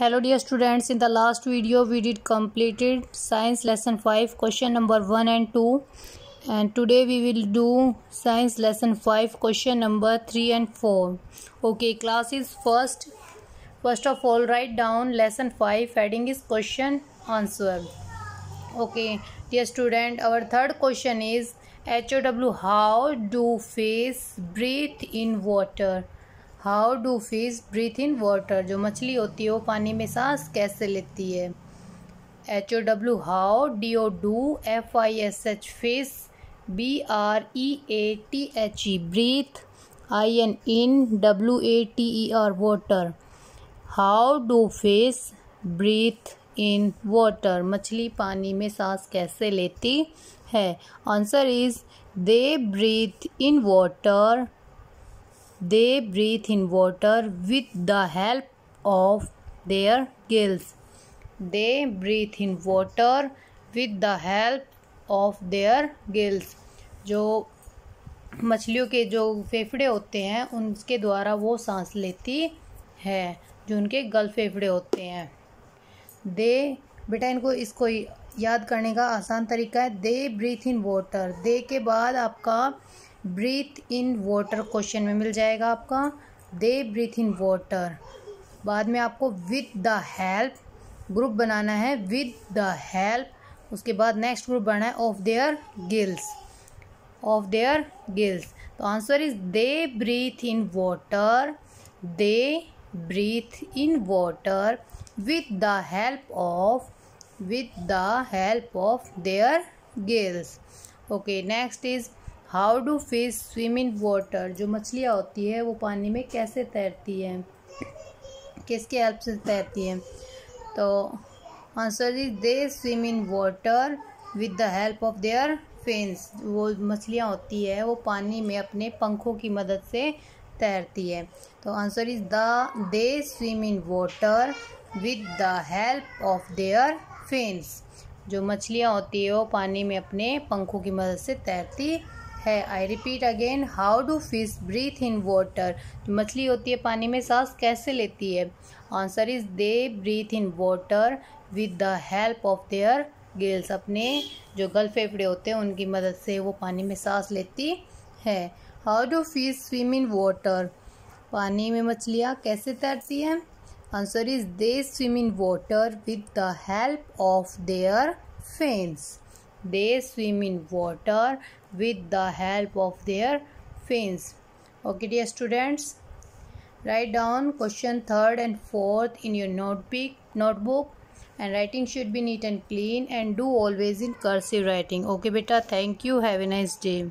hello dear students. In the last video we did completed science lesson 5 question number 1 and 2 and today we will do science lesson 5 question number 3 and 4 okay class is first. First of all write down lesson 5 heading is question answer. Okay dear student our third question is how how do fish breathe in water how do fish breathe in water? जो मछली होती है, वो पानी में सांस कैसे लेती है? H O W how D O do? F I S H fish B R E A T H E breathe I N in W A T E R water. How do fish breathe in water? मछली पानी में सांस कैसे लेती है? Answer is, they breathe in water. They breathe in water with the help of their gills they breathe in water with the help of their gills जो मछलियों के जो फेफड़े होते हैं, उनके द्वारा वो सांस लेती है, जो उनके गल फेफड़े होते हैं। दे बेटा इनको इसको याद करने का आसान तरीका है। दे ब्रीथ इन वाटर दे के बाद आपका ब्रीथ इन वाटर क्वेश्चन में मिल जाएगा आपका। दे ब्रीथ इन वाटर बाद में आपको विद द हेल्प ग्रुप बनाना है। विद द हेल्प उसके बाद नेक्स्ट ग्रुप बनाना है। Of their gills of their gills तो answer is they breathe in water they breathe in water with the help of with the help of their gills okay next is how do fish swim in water जो मछलियाँ होती है, वो पानी में कैसे तैरती हैं? किसके हेल्प से तैरती हैं? तो answer is they swim in water with the help of their fins वो मछलियाँ होती है, वो पानी में अपने पंखों की मदद से तैरती है। तो answer is the they swim in water with the help of their fins जो मछलियाँ होती है, वो पानी में अपने पंखों की मदद से तैरती है। I repeat again how do fish breathe in water मछली होती है पानी में, सांस कैसे लेती है? Answer is they breathe in water with the help of their gills अपने जो गल फेफड़े होते हैं, उनकी मदद से वो पानी में सांस लेती है। How do fish swim in water पानी में मछलियाँ कैसे तैरती हैं? Answer is they swim in water with the help of their fins they swim in water with the help of their fins. Okay dear students write down question third and fourth in your notebook notebook. And writing should be neat and clean and do always in cursive writing. Okay beta thank you. Have a nice day